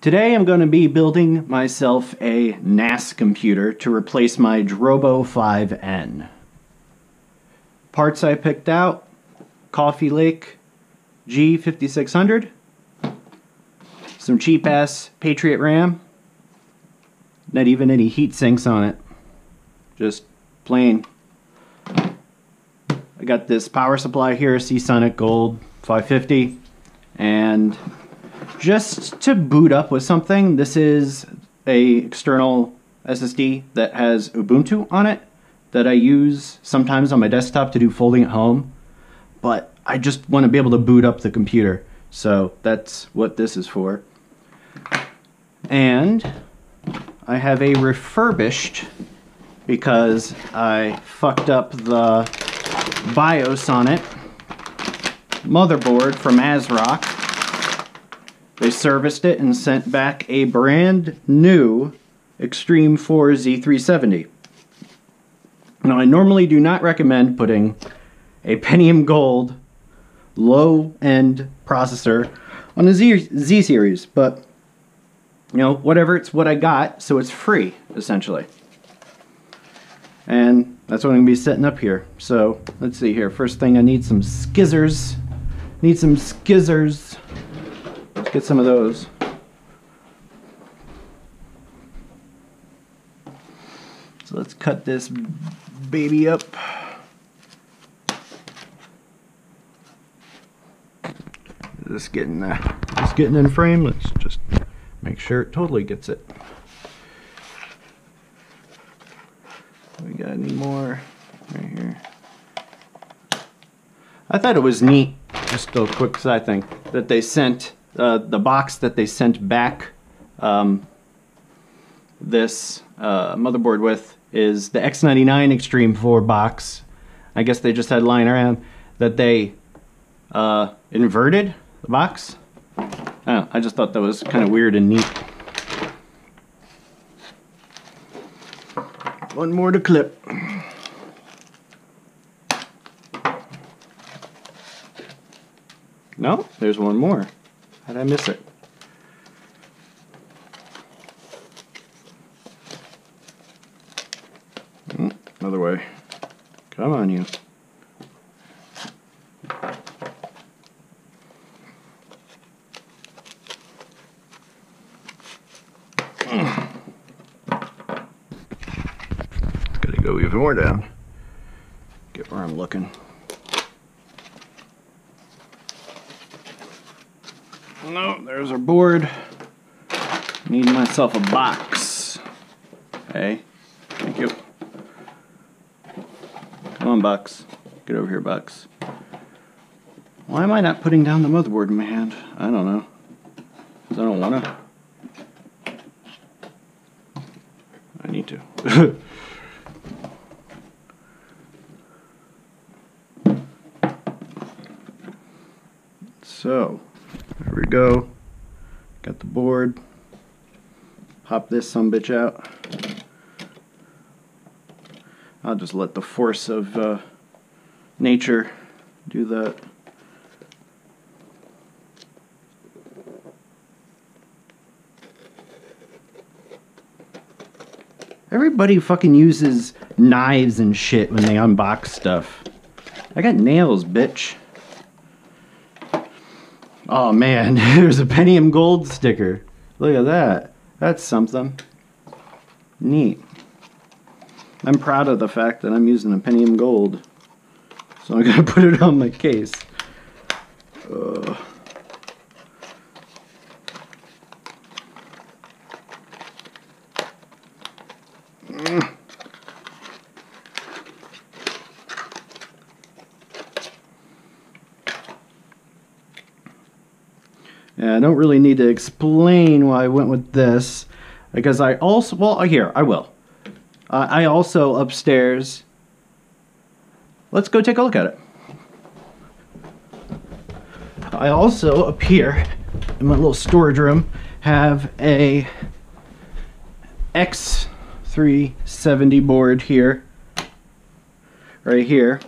Today I'm going to be building myself a NAS computer to replace my Drobo 5N. Parts I picked out, Coffee Lake G5600, some cheap ass Patriot RAM, not even any heat sinks on it, just plain. I got this power supply here, Seasonic Gold 550, and just to boot up with something, this is a external SSD that has Ubuntu on it that I use sometimes on my desktop to do folding at home, but I just want to be able to boot up the computer. So that's what this is for. And I have a refurbished because I fucked up the BIOS on it motherboard from ASRock they serviced it and sent back a brand new Extreme 4 Z370. Now, I normally do not recommend putting a Pentium Gold low-end processor on a Z, Z series, but you know, whatever, it's what I got, so it's free, essentially. And that's what I'm to be setting up here. So, let's see here. First thing, I need some skizzers. Need some skizzers. Get some of those. So let's cut this baby up. This getting uh, this getting in frame? Let's just make sure it totally gets it. We got any more right here? I thought it was neat, just a quick side thing, that they sent uh, the box that they sent back um, this uh, motherboard with is the X99 Extreme 4 box. I guess they just had lying around that they uh, inverted the box. I, I just thought that was kind of weird and neat. One more to clip. No, there's one more. How'd I miss it? Mm, another way. Come on, you. Gotta go even more down. Get where I'm looking. No, there's our board. Need myself a box. Hey, thank you. Come on, Bucks. Get over here, Bucks. Why am I not putting down the motherboard in my hand? I don't know. I don't want to. I need to. so, there we go. Got the board. Pop this some bitch out. I'll just let the force of uh, nature do that. Everybody fucking uses knives and shit when they unbox stuff. I got nails, bitch. Oh man, there's a Pentium Gold sticker. Look at that. That's something. Neat. I'm proud of the fact that I'm using a Pentium Gold. So I'm gonna put it on my case. Uh. Yeah, I don't really need to explain why I went with this because I also, well, here, I will. Uh, I also upstairs, let's go take a look at it. I also, up here in my little storage room, have a X370 board here, right here.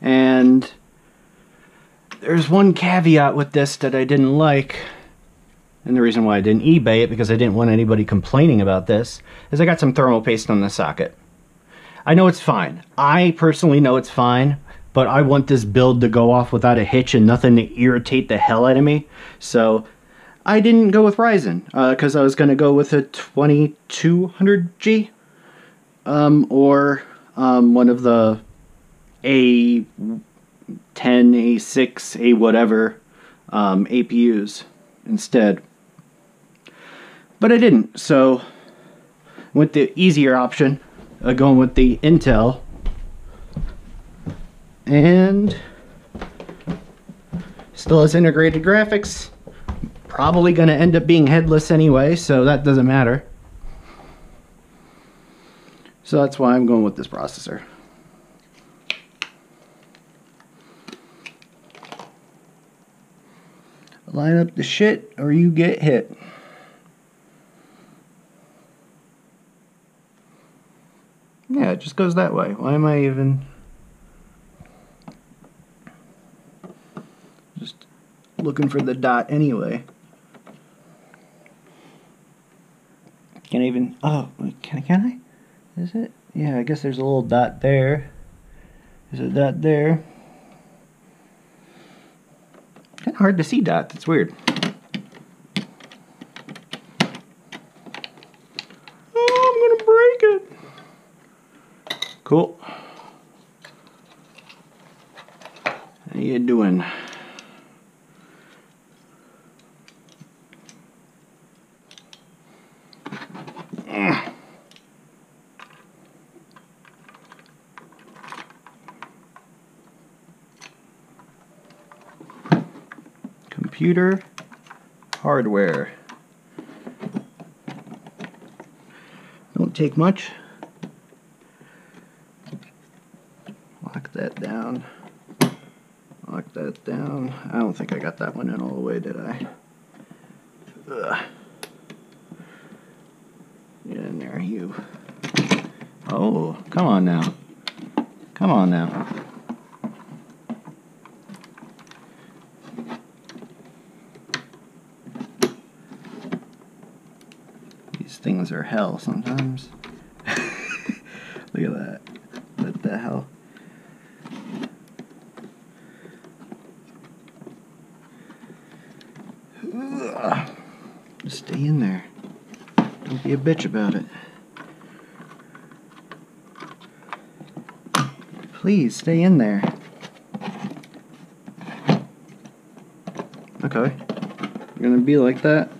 And there's one caveat with this that I didn't like. and the reason why I didn't eBay it because I didn't want anybody complaining about this, is I got some thermal paste on the socket. I know it's fine. I personally know it's fine, but I want this build to go off without a hitch and nothing to irritate the hell out of me. So I didn't go with Ryzen because uh, I was going to go with a 2200G um, or um, one of the A10, A6, A whatever um, APUs instead. But I didn't, so went the easier option, uh, going with the Intel. And still has integrated graphics. Probably going to end up being headless anyway, so that doesn't matter. So that's why I'm going with this processor. Line up the shit or you get hit. Yeah, it just goes that way. Why am I even... Just looking for the dot anyway. Can't even... Oh, can, I? can I? Is it? Yeah, I guess there's a little dot there. Is a dot there? Kind of hard to see dots. It's weird. Oh, I'm gonna break it. Cool. How you doing? Computer hardware. Don't take much. Lock that down. Lock that down. I don't think I got that one in all the way, did I? Ugh. Get in there, you. Oh, come on now. Come on now. things are hell sometimes. Look at that. What the hell? Just stay in there. Don't be a bitch about it. Please stay in there. Okay. You're gonna be like that?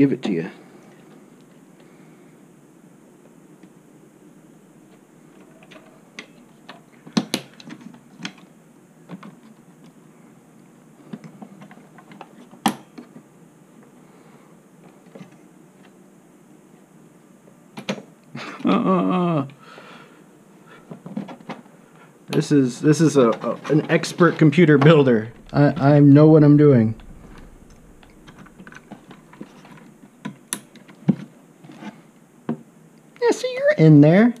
Give it to you. Uh, this is this is a, a, an expert computer builder. I I know what I'm doing. In there.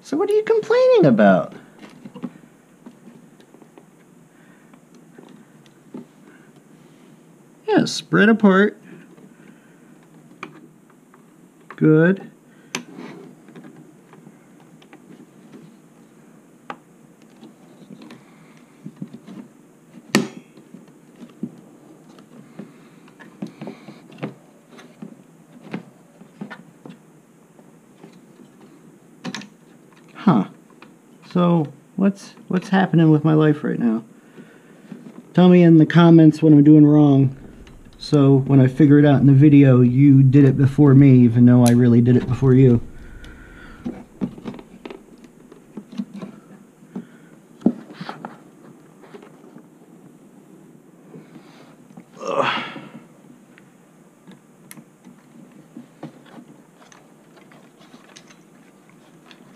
So what are you complaining about? Yeah, spread apart. Good. So what's what's happening with my life right now? Tell me in the comments what I'm doing wrong. So when I figure it out in the video, you did it before me, even though I really did it before you.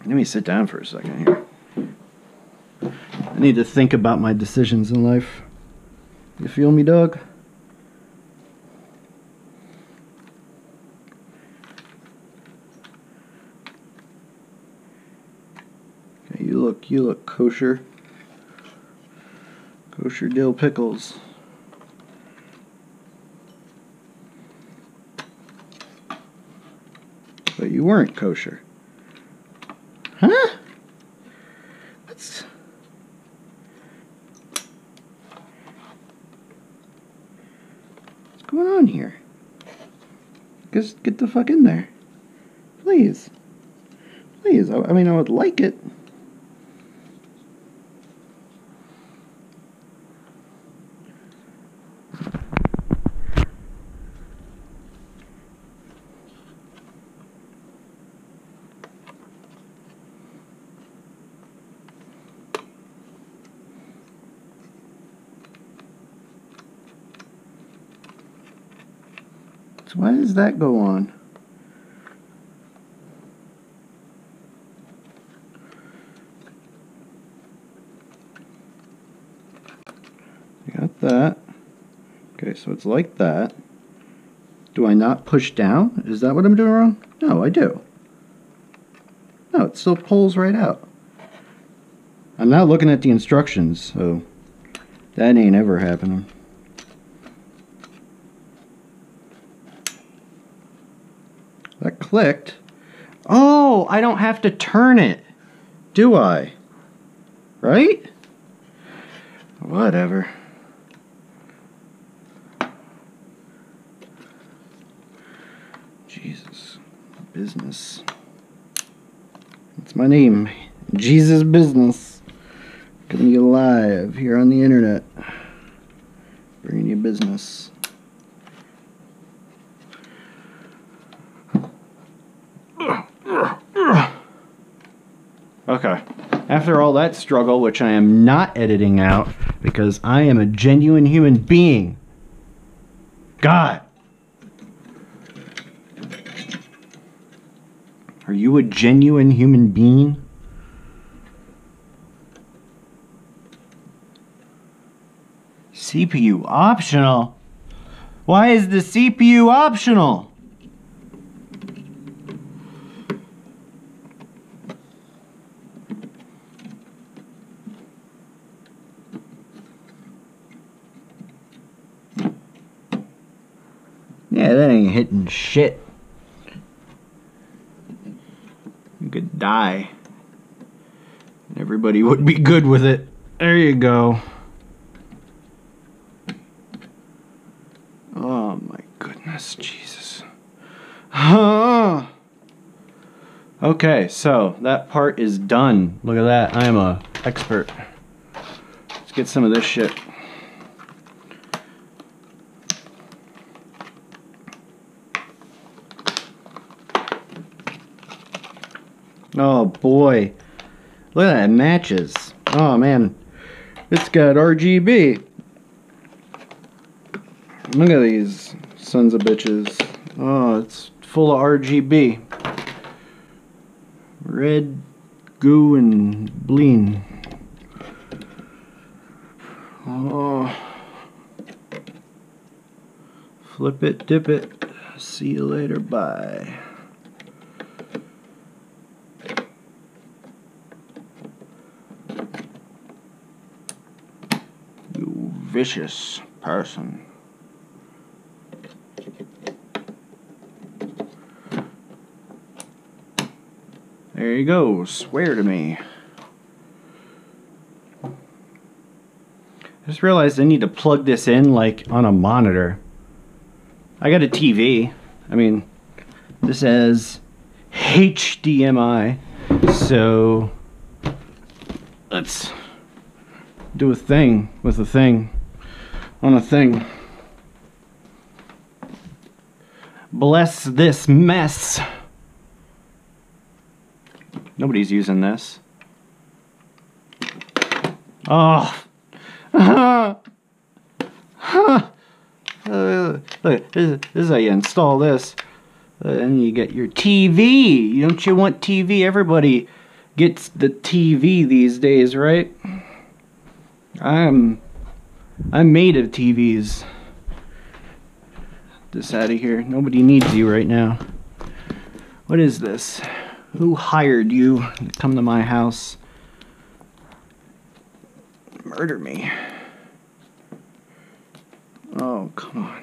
Let me sit down for a second here need to think about my decisions in life. You feel me, dog? Okay, you look, you look kosher. Kosher dill pickles. But you weren't kosher. Just get the fuck in there. Please. Please. I, I mean, I would like it. Does that go on? Got that. Okay, so it's like that. Do I not push down? Is that what I'm doing wrong? No, I do. No, it still pulls right out. I'm not looking at the instructions, so that ain't ever happening. That clicked. Oh, I don't have to turn it. Do I? Right? Whatever. Jesus. Business. That's my name. Jesus Business. Coming to you live here on the internet. Bringing you business. Okay. After all that struggle, which I am not editing out because I am a genuine human being. God. Are you a genuine human being? CPU optional? Why is the CPU optional? That ain't hitting shit. You could die. And everybody would be good with it. There you go. Oh my goodness, Jesus. Huh. okay, so that part is done. Look at that. I am a expert. Let's get some of this shit. Oh boy. Look at that, it matches. Oh man. It's got RGB. Look at these sons of bitches. Oh, it's full of RGB. Red, goo, and bleen. Oh. Flip it, dip it. See you later, bye. You vicious person. There you go. Swear to me. I just realized I need to plug this in like on a monitor. I got a TV. I mean, this has HDMI. So let's do a thing with a thing on a thing. Bless this mess. Nobody's using this. Oh. uh, look, this, is how you install this. And you get your TV. Don't you want TV? Everybody gets the TV these days, right? I'm I'm made of TVs. This out of here. Nobody needs you right now. What is this? Who hired you to come to my house? Murder me. Oh, come on.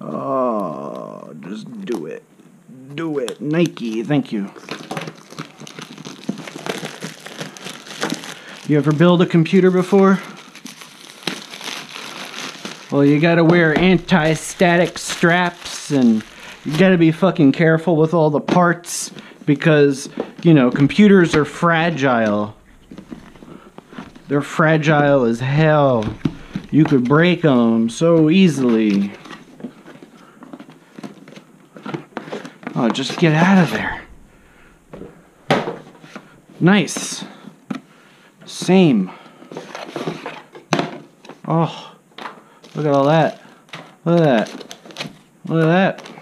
Oh, just do it. do it. Nike, thank you. You ever build a computer before? Well, you gotta wear anti-static straps and you gotta be fucking careful with all the parts because, you know, computers are fragile. They're fragile as hell. You could break them so easily. Oh, just get out of there. Nice. Same. Oh, look at all that. Look at that. Look at that.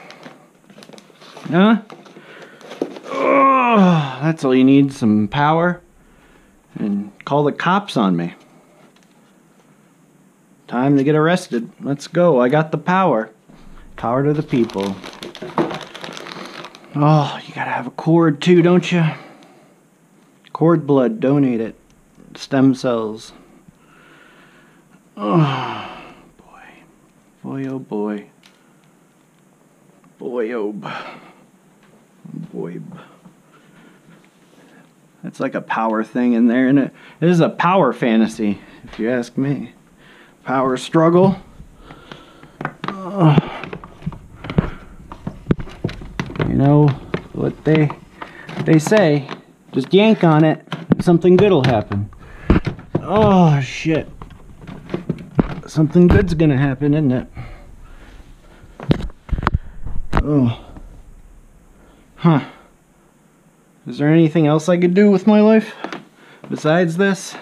Huh? Oh, that's all you need, some power. And call the cops on me. Time to get arrested. Let's go. I got the power. Power to the people. Oh, you gotta have a cord too, don't you? Cord blood, donate it. Stem cells. Oh. Boy, oh boy. Boy, oh. Boy. That's like a power thing in there, and it? it is a power fantasy, if you ask me. Power struggle. Oh. You know what they they say? Just yank on it, something good will happen. Oh shit! Something good's gonna happen, isn't it? Oh. Huh. Is there anything else I could do with my life besides this?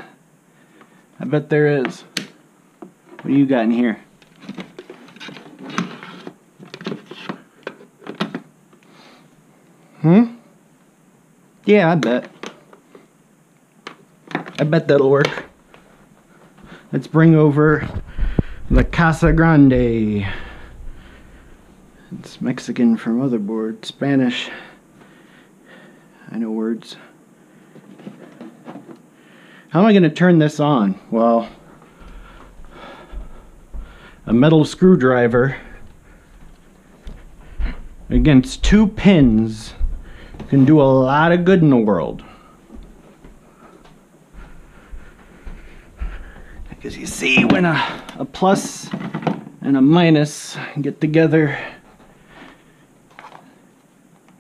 I bet there is. What do you got in here? Hmm? Yeah, I bet. I bet that'll work. Let's bring over the Casa Grande. It's Mexican for motherboard, Spanish. I know words. How am I going to turn this on? Well, a metal screwdriver against two pins can do a lot of good in the world. Because you see, when a, a plus and a minus get together,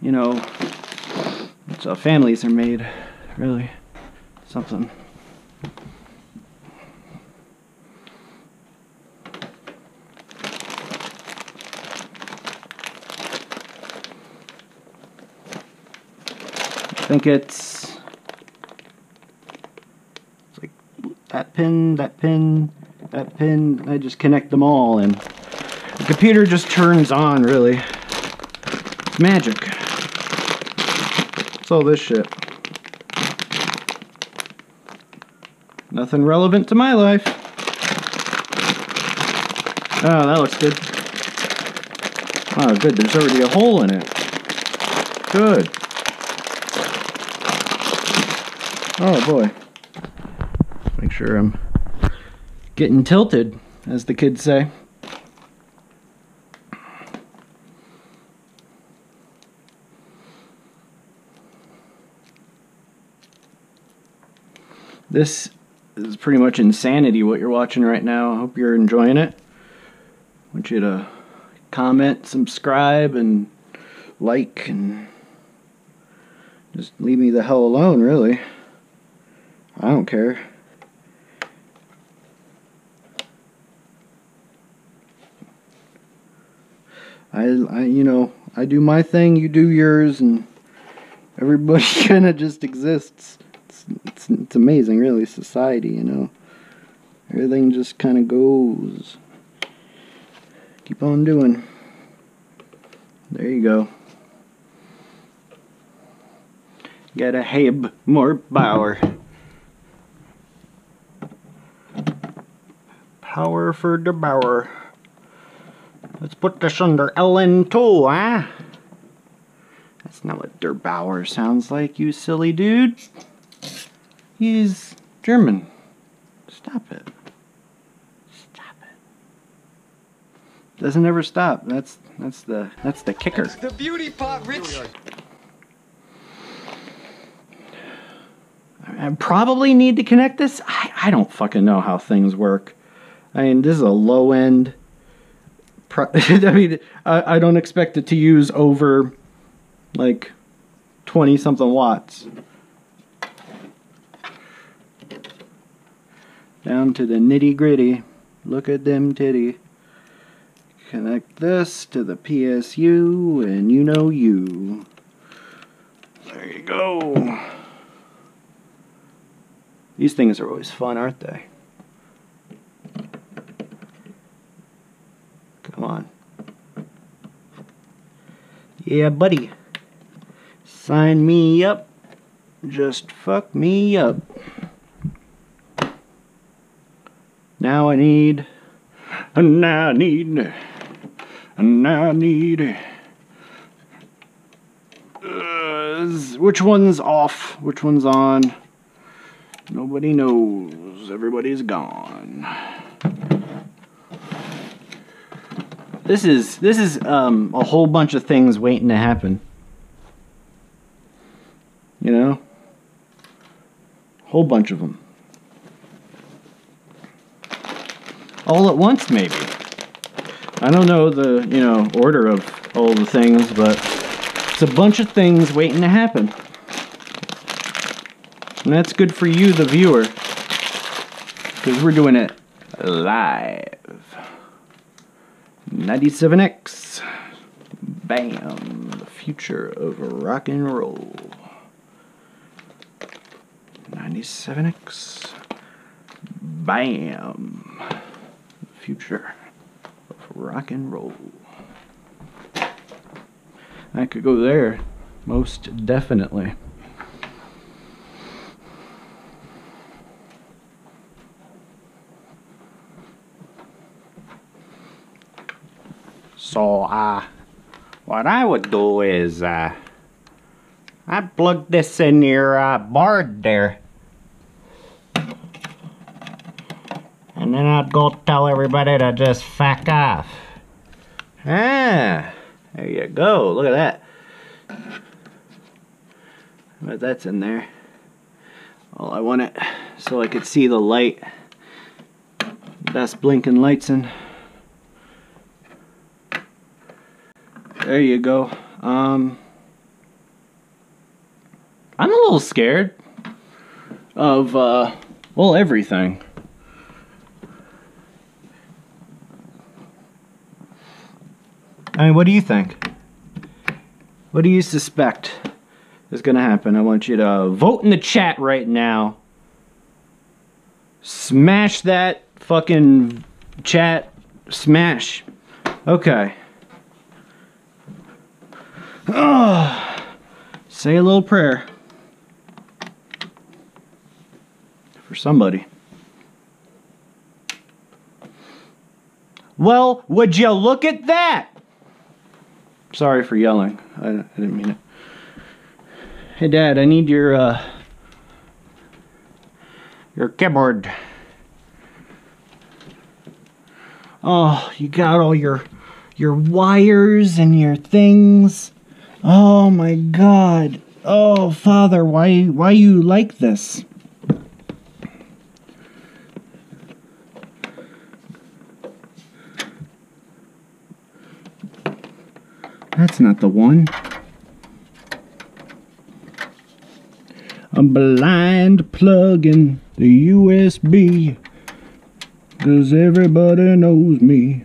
you know, that's how families are made, really. Something. I think it's, it's like that pin, that pin, that pin. I just connect them all and the computer just turns on really. It's magic. All this shit. Nothing relevant to my life. Oh, that looks good. Oh, good. There's already a hole in it. Good. Oh boy. Make sure I'm getting tilted, as the kids say. This is pretty much insanity what you're watching right now. I hope you're enjoying it. I want you to comment, subscribe, and like, and just leave me the hell alone, really. I don't care. I, I, you know, I do my thing, you do yours, and everybody kind of just exists. It's, it's, amazing, really, society, you know. Everything just kind of goes. Keep on doing. There you go. Get a Habe more power. Power for the Bauer. Let's put this under LN2, huh? That's not what Der Bauer sounds like, you silly dude. He's German. Stop it. Stop it. Doesn't ever stop. That's that's the that's the kicker. The beauty pot, Rich. I probably need to connect this. I, I don't fucking know how things work. I mean, this is a low end. Pro- I mean, I, I don't expect it to use over like 20 something watts. Down to the nitty gritty. Look at them titty. Connect this to the PSU, and you know you. There you go. These things are always fun, aren't they? Come on. Yeah, buddy. Sign me up. Just fuck me up. Now I need. And now I need. And now I need. Uh, which one's off? Which one's on? Nobody knows. Everybody's gone. This is this is um, a whole bunch of things waiting to happen. You know, whole bunch of them. All at once, maybe. I don't know the you know order of all the things, but it's a bunch of things waiting to happen. And that's good for you, the viewer. Because we're doing it live. 97X. Bam. The future of rock and roll. 97X. Bam. Future of rock and roll. I could go there, most definitely. So, uh, what I would do is, uh, I'd plug this in your uh, board there. And then I'd go tell everybody to just fuck off. Ah, there you go. Look at that. But that's in there. Well, I want it so I could see the light. Best blinking lights in. There you go. Um, I'm a little scared of, uh, well, everything. I mean, what do you think? What do you suspect is going to happen? I want you to vote in the chat right now. Smash that fucking chat. Smash. Okay. Oh, say a little prayer for somebody. Well, would you look at that? Sorry for yelling. I, I didn't mean it. Hey, Dad, I need your uh, your keyboard. Oh, you got all your your wires and your things. Oh my God. Oh, Father, why why you like this? That's not the one. I'm blind plugging the USB. Cause everybody knows me.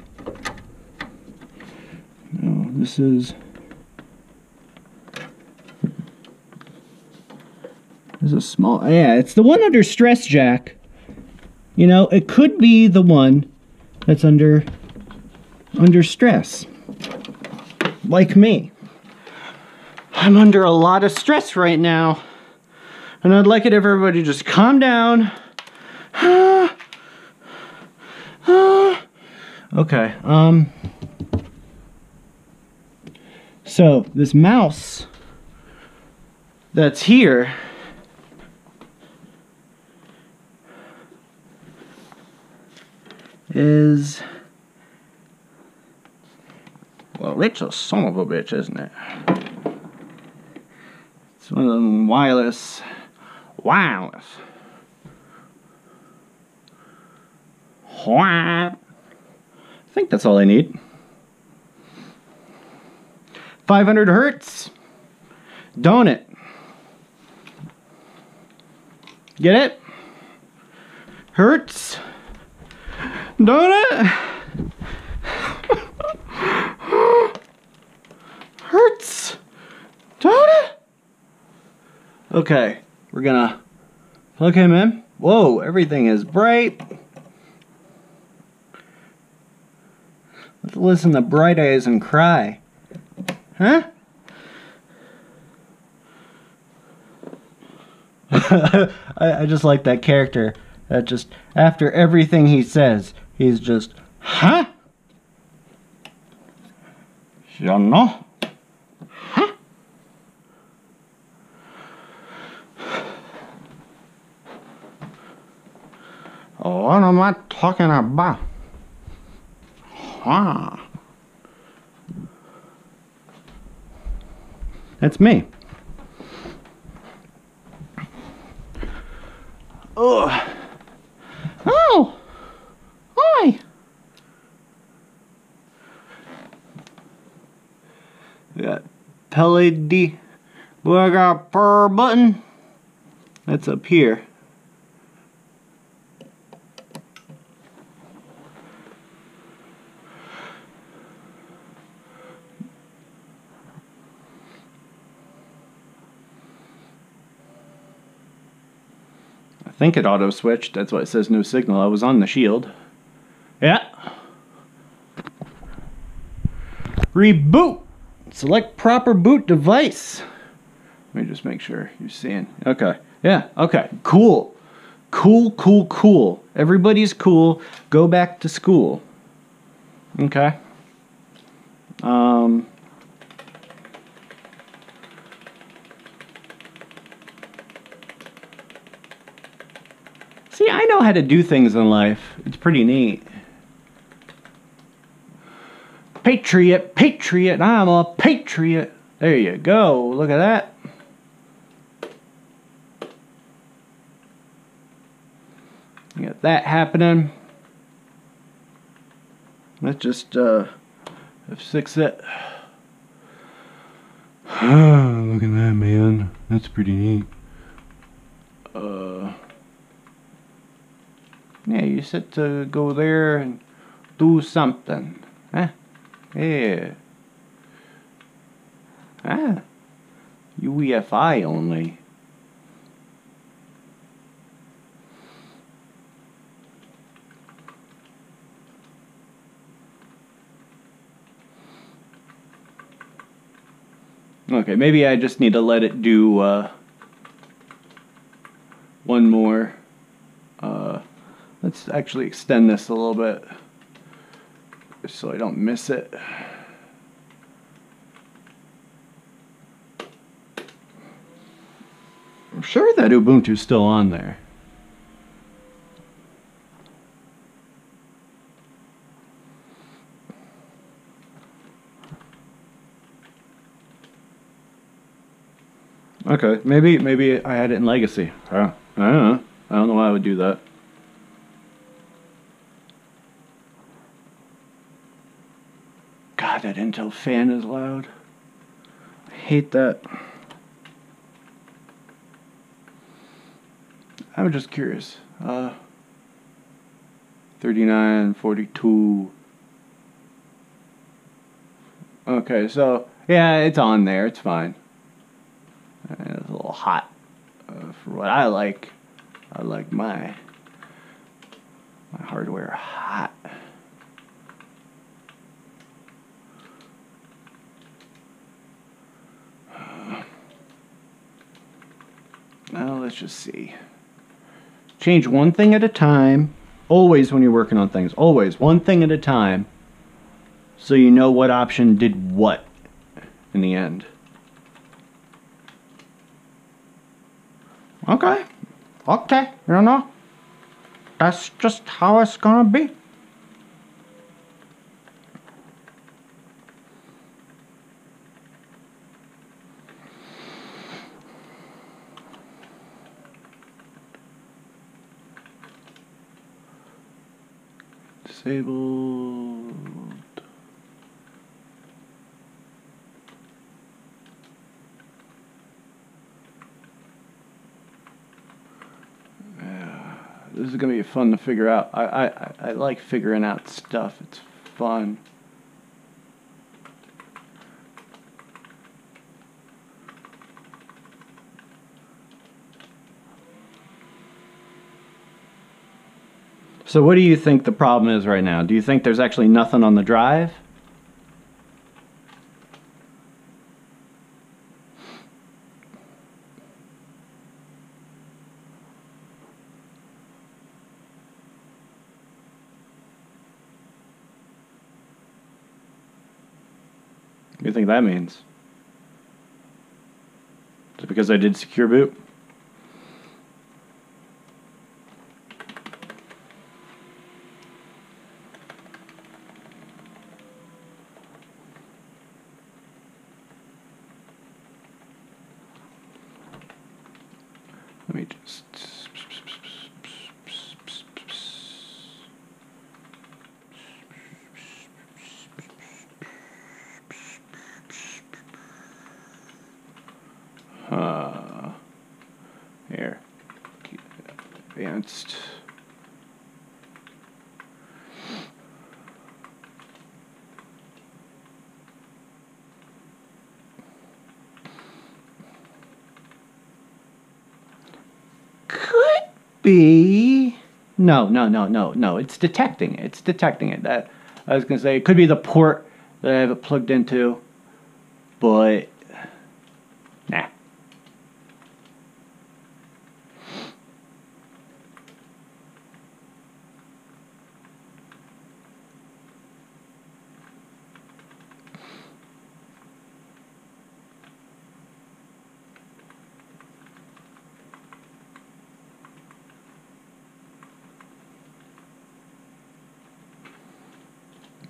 No, this is. This is a small. Yeah, it's the one under stress jack. You know, it could be the one that's under under stress like me. I'm under a lot of stress right now. And I'd like it if everybody just calm down. okay, um... So, this mouse that's here is Oh, it's a son of a bitch, isn't it? It's one of them wireless. Wireless. I think that's all I need. 500 hertz. Don't it? Get it? Hertz. Don't it? Hurts. Don't it? Okay, we're gonna plug him in. Whoa, everything is bright. Let's listen to Bright Eyes and cry. Huh? I, I just like that character. That just, after everything he says, he's just, huh? You know? What am I talking about? Huh? That's me. Ugh. Oh! Hi! We got Pele D. We got per button. That's up here. I think it auto switched. That's why it says no signal. I was on the shield. Yeah. Reboot. Select proper boot device. Let me just make sure you're seeing. Okay. Yeah. Okay. Cool. Cool, cool, cool. Everybody's cool. Go back to school. Okay. Um, see, I know how to do things in life. It's pretty neat. Patriot, patriot, I'm a patriot. There you go. Look at that. Got that happening. Let's just uh, F6 it. Look at that, man. That's pretty neat. Uh, yeah, you said to go there and do something. Huh? Yeah. Ah. UEFI only. Okay, maybe I just need to let it do uh, one more. Let's actually extend this a little bit so I don't miss it. I'm sure that Ubuntu's still on there. Okay, maybe maybe I had it in Legacy. I don't know. I don't know why I would do that. God, that Intel fan is loud. I hate that. I'm just curious. Uh, 39, 42. Okay, so, yeah, it's on there. It's fine. It's a little hot uh, for what I like. I like my my hardware hot. Now let's just see. Change one thing at a time. Always when you're working on things. Always one thing at a time. So you know what option did what in the end. Okay. Okay. You know. That's just how it's gonna be. Disabled. Yeah, this is gonna be fun to figure out. I, I- I like figuring out stuff. It's fun. So what do you think the problem is right now? Do you think there's actually nothing on the drive? What do you think that means? Is it because I did secure boot? Let me just. Uh, here. Advanced. Could be. No, no, no, no, no. It's detecting it. It's detecting it. That I was gonna say it could be the port that I have it plugged into, but nah.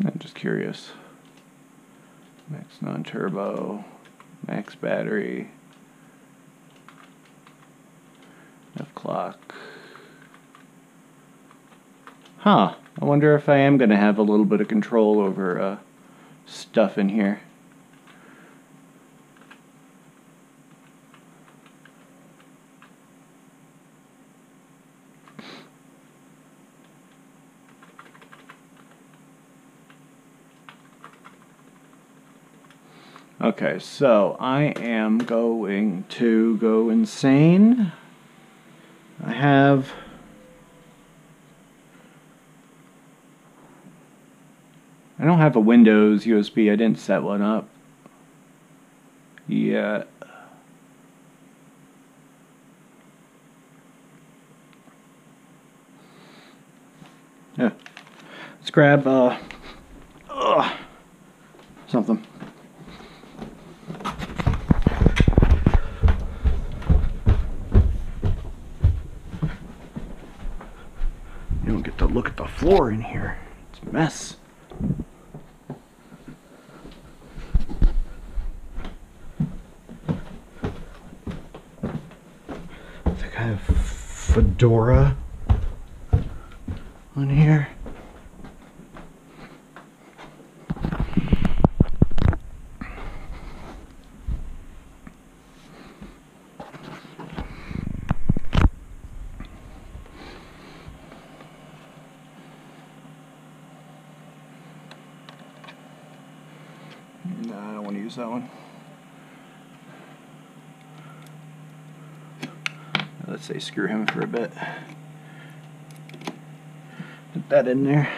I'm Max non-turbo, max battery, F clock. Huh. I wonder if I am going to have a little bit of control over uh, stuff in here. Okay, so I am going to go insane. I have I don't have a Windows USB. I didn't set one up yet. Yeah. Let's grab uh, something. You don't get to look at the floor in here. It's a mess. I think I have Fedora on here. No, I don't want to use that one. Let's say screw him for a bit. Put that in there.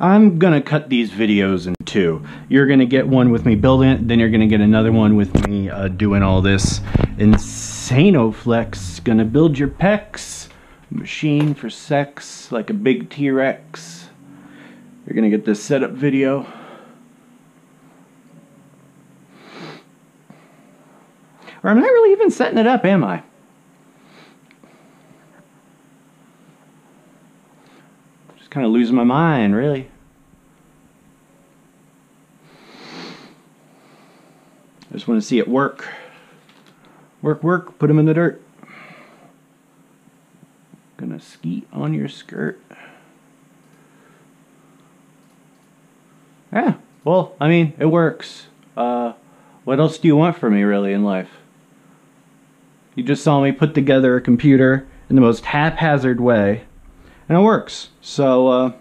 I'm gonna cut these videos in two. You're gonna get one with me building it, then you're gonna get another one with me uh, doing all this. Insanoflex, gonna build your pecs. Machine for sex, like a big T-Rex. You're gonna get this setup video. Or am I really even setting it up, am I? Just kind of losing my mind, really. I just want to see it work. Work, work, put them in the dirt. Gonna skeet on your skirt. Yeah, well, I mean, it works. Uh, what else do you want from me, really, in life? You just saw me put together a computer in the most haphazard way, and it works. So, uh,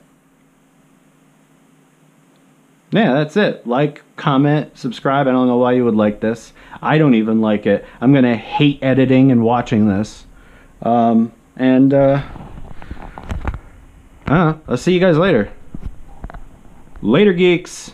yeah, that's it. Like, comment, subscribe. I don't know why you would like this. I don't even like it. I'm going to hate editing and watching this. Um, and, uh, I I'll see you guys later. Later, geeks.